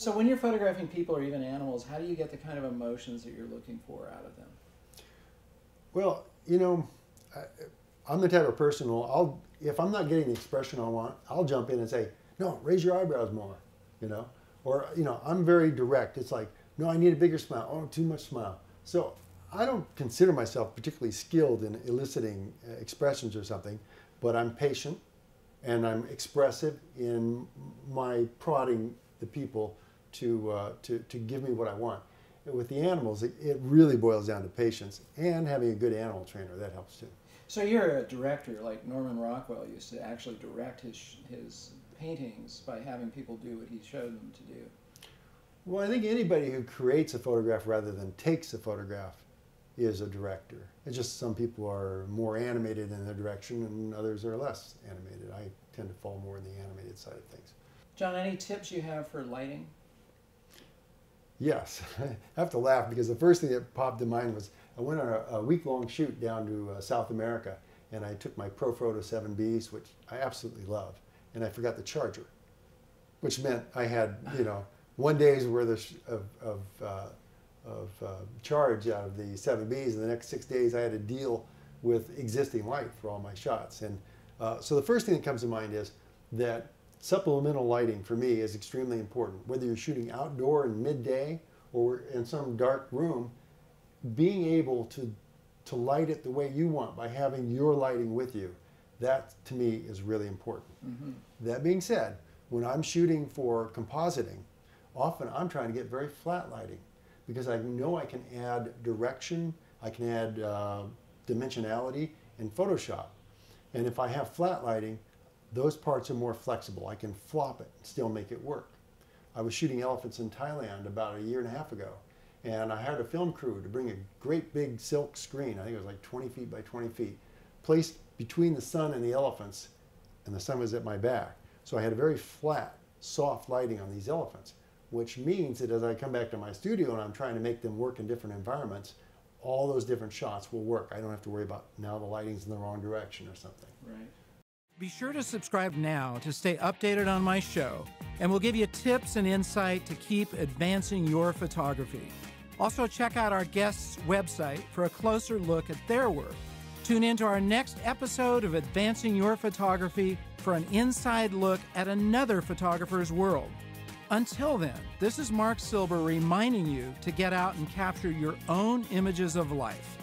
So when you're photographing people or even animals, how do you get the kind of emotions that you're looking for out of them? Well, you know, I, I'm the type of person who I'll if I'm not getting the expression I want, I'll jump in and say, no, raise your eyebrows more, you know, or you know, I'm very direct. It's like, no, I need a bigger smile. Oh, too much smile. So I don't consider myself particularly skilled in eliciting uh, expressions or something, but I'm patient and I'm expressive in my prodding the people to, uh, to, to give me what I want. And with the animals, it, it really boils down to patience and having a good animal trainer. That helps too. So you're a director, like Norman Rockwell used to actually direct his, his paintings by having people do what he showed them to do. Well, I think anybody who creates a photograph rather than takes a photograph is a director. It's just some people are more animated in their direction and others are less animated. I tend to fall more in the animated side of things. John, any tips you have for lighting? Yes, I have to laugh because the first thing that popped in mind was I went on a, a week-long shoot down to uh, South America and I took my Profoto 7Bs, which I absolutely love, and I forgot the charger, which meant I had, you know, one day's worth of, of, uh, of uh, charge out of the 7Bs, and the next six days I had to deal with existing light for all my shots. And uh, so the first thing that comes to mind is that supplemental lighting for me is extremely important. Whether you're shooting outdoor in midday or in some dark room, being able to, to light it the way you want by having your lighting with you, that to me is really important. Mm-hmm. That being said, when I'm shooting for compositing, often I'm trying to get very flat lighting because I know I can add direction, I can add uh, dimensionality in Photoshop. And if I have flat lighting, those parts are more flexible. I can flop it and still make it work. I was shooting elephants in Thailand about a year and a half ago, and I hired a film crew to bring a great big silk screen, I think it was like 20 feet by 20 feet, placed between the sun and the elephants, and the sun was at my back. So I had a very flat, soft lighting on these elephants which means that as I come back to my studio and I'm trying to make them work in different environments, all those different shots will work. I don't have to worry about now the lighting's in the wrong direction or something. Right. Be sure to subscribe now to stay updated on my show, and we'll give you tips and insight to keep advancing your photography. Also, check out our guests' website for a closer look at their work. Tune in to our next episode of Advancing Your Photography for an inside look at another photographer's world. Until then, this is Marc Silber reminding you to get out and capture your own images of life.